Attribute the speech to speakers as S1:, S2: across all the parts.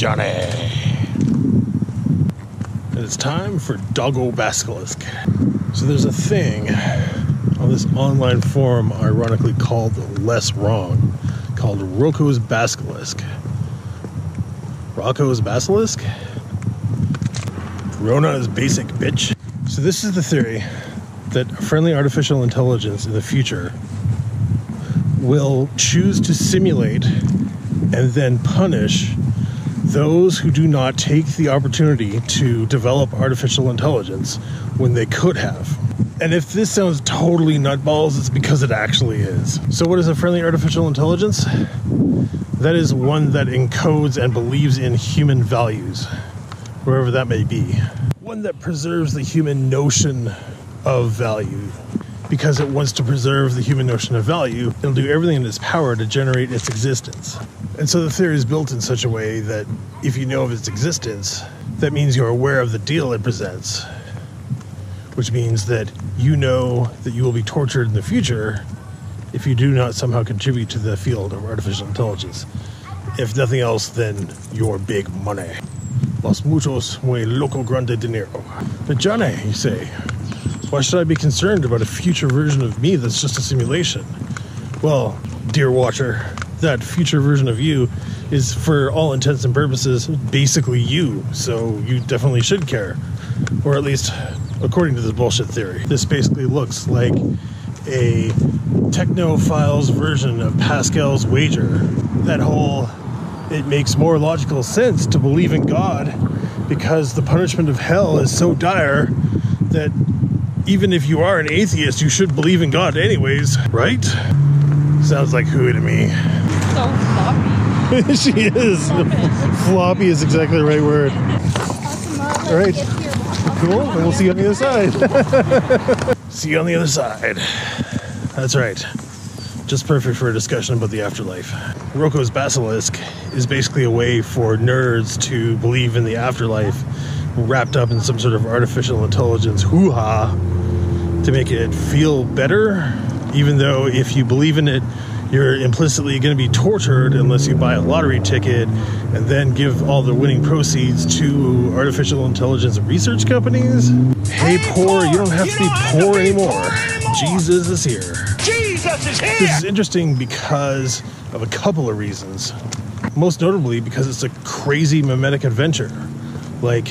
S1: Johnny. It's time for Doggo Basilisk. So there's a thing on this online forum, ironically called Less Wrong, called Roko's Basilisk. Roko's Basilisk? Rona's basic bitch. So this is the theory that friendly artificial intelligence in the future will choose to simulate and then punish those who do not take the opportunity to develop artificial intelligence when they could have. And if this sounds totally nutballs, it's because it actually is. So, what is a friendly artificial intelligence? That is one that encodes and believes in human values, wherever that may be. One that preserves the human notion of value because it wants to preserve the human notion of value, it'll do everything in its power to generate its existence. And so the theory is built in such a way that if you know of its existence, that means you're aware of the deal it presents, which means that you know that you will be tortured in the future if you do not somehow contribute to the field of artificial intelligence. If nothing else, then your big money. Los muchos muy loco grande dinero. But Johnny, you say, why should I be concerned about a future version of me that's just a simulation? Well, dear watcher, that future version of you is, for all intents and purposes, basically you, so you definitely should care. Or at least, according to this bullshit theory. This basically looks like a technophile's version of Pascal's wager. That whole, it makes more logical sense to believe in God because the punishment of hell is so dire that even if you are an atheist, you should believe in God anyways, right? Sounds like who to me.
S2: So floppy.
S1: she is. Floppy is exactly the right word. All right. Cool. And we'll see you on the other side. see you on the other side. That's right. Just perfect for a discussion about the afterlife. Roko's Basilisk is basically a way for nerds to believe in the afterlife wrapped up in some sort of artificial intelligence hoo ha to make it feel better, even though if you believe in it, you're implicitly going to be tortured unless you buy a lottery ticket and then give all the winning proceeds to artificial intelligence research companies. Hey, poor, you don't have to be poor anymore. Jesus is here.
S3: Jesus is here!
S1: This is interesting because of a couple of reasons. Most notably, because it's a crazy mimetic adventure. Like,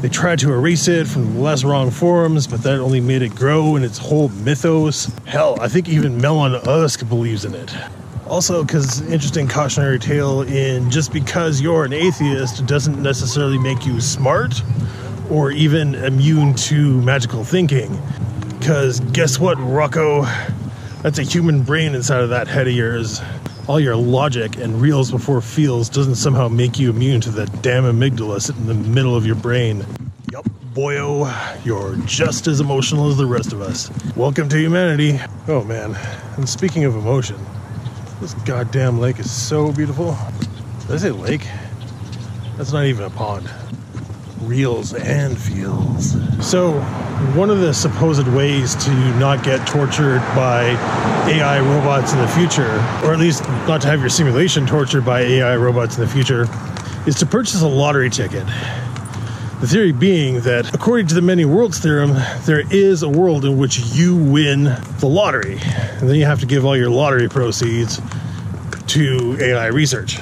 S1: they tried to erase it from the less wrong forums, but that only made it grow in its whole mythos. Hell, I think even Melon Usk believes in it. Also, because interesting cautionary tale in just because you're an atheist doesn't necessarily make you smart or even immune to magical thinking. Because guess what, Roko? That's a human brain inside of that head of yours. All your logic and reels before feels doesn't somehow make you immune to that damn amygdala sitting in the middle of your brain. Yup, boyo, you're just as emotional as the rest of us. Welcome to humanity. Oh man, and speaking of emotion, this goddamn lake is so beautiful. Did I say lake? That's not even a pond. Reels and feels. So, one of the supposed ways to not get tortured by AI robots in the future, or at least not to have your simulation tortured by AI robots in the future, is to purchase a lottery ticket. The theory being that, according to the many worlds theorem, there is a world in which you win the lottery. And then you have to give all your lottery proceeds to AI research.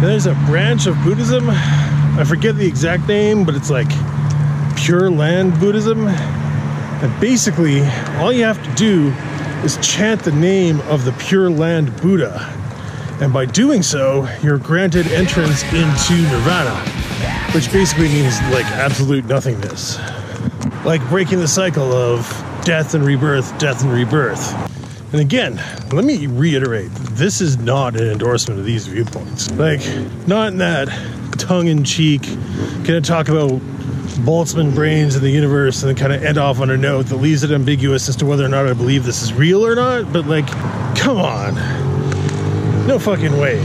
S1: There's a branch of Buddhism, I forget the exact name, but it's like Pure Land Buddhism. And basically, all you have to do is chant the name of the Pure Land Buddha. And by doing so, you're granted entrance into Nirvana, which basically means like absolute nothingness. Like breaking the cycle of death and rebirth, death and rebirth. And again, let me reiterate this is not an endorsement of these viewpoints. Like, not in that tongue in cheek, gonna talk about Boltzmann brains in the universe and then kind of end off on a note that leaves it ambiguous as to whether or not I believe this is real or not. But, like, come on. No fucking way.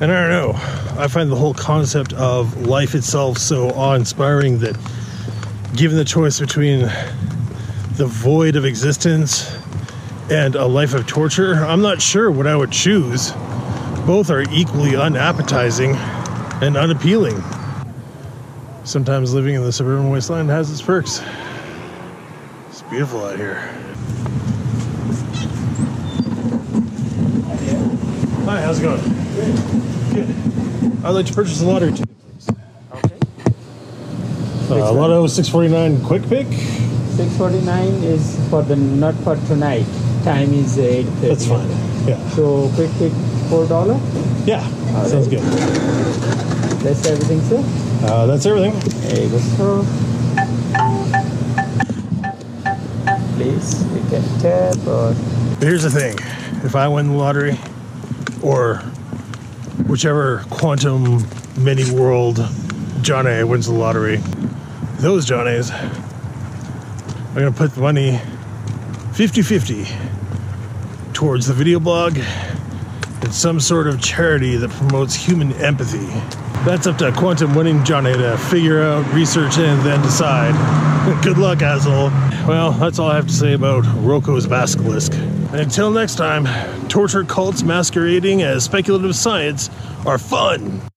S1: And I don't know. I find the whole concept of life itself so awe inspiring that given the choice between the void of existence and a life of torture, I'm not sure what I would choose. Both are equally unappetizing. and unappealing. Sometimes living in the suburban wasteland has its perks. It's beautiful out here. Hi, how's it going? Good. Good. I'd like to purchase a lottery ticket, please.
S3: Okay.
S1: Uh, Lotto 649 Quick Pick.
S3: 649 is for the not for tonight. Time is 8.
S1: That's fine. Yeah.
S3: So quick four dollar.
S1: Yeah. Sounds good.
S3: That's everything, sir.
S1: Uh, that's everything.
S3: There you go, sir. Please, you can tap or
S1: here's the thing if I win the lottery, or whichever quantum mini world Jonnay wins the lottery, those Jonnay's are going to put the money 50 50 towards the video blog and some sort of charity that promotes human empathy. That's up to quantum winning Jonnay to figure out, research, and then decide. Good luck, asshole. Well, that's all I have to say about Roko's basilisk. Until next time, torture cults masquerading as speculative science are fun.